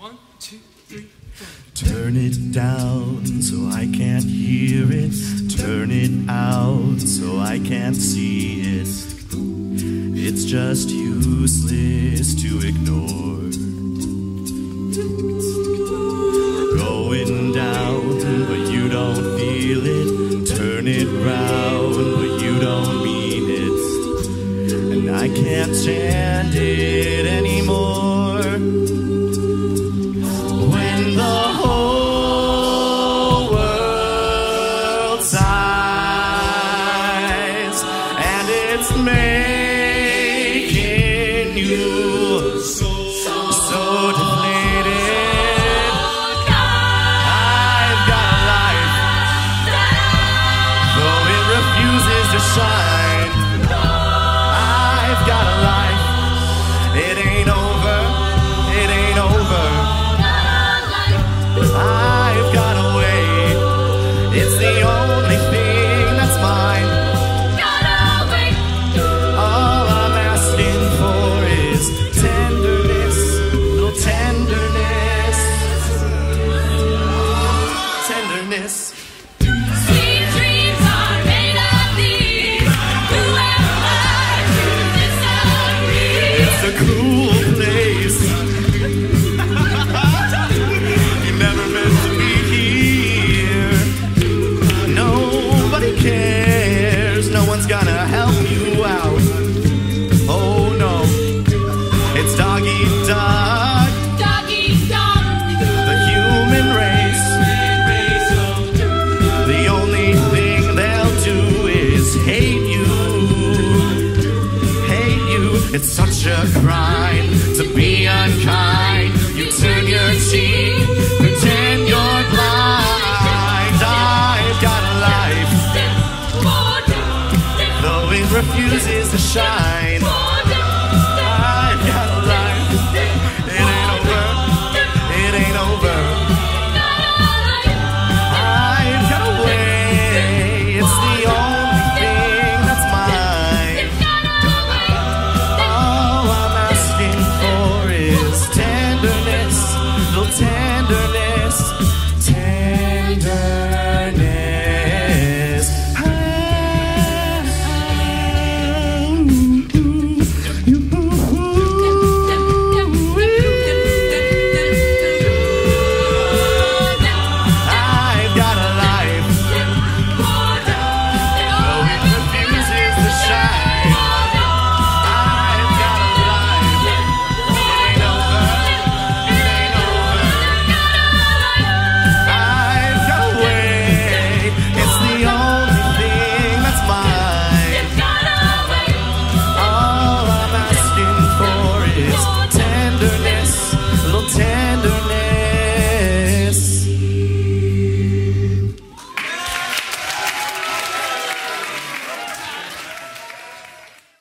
One, two, three, four. Turn it down so I can't hear it. Turn it out so I can't see it. It's just useless to ignore. We're going down, but you don't feel it. Turn it round, but you don't mean it. And I can't stand it anymore. It's making you. so It's such a crime to be unkind. You turn your cheek, pretend you're blind. I've got a life, though it refuses to shine.